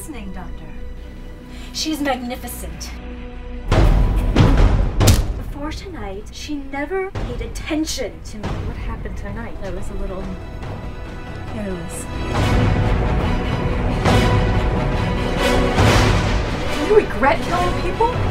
listening, Doctor. She's magnificent. Before tonight, she never paid attention to me. What happened tonight? I was a little careless. Do you regret killing people?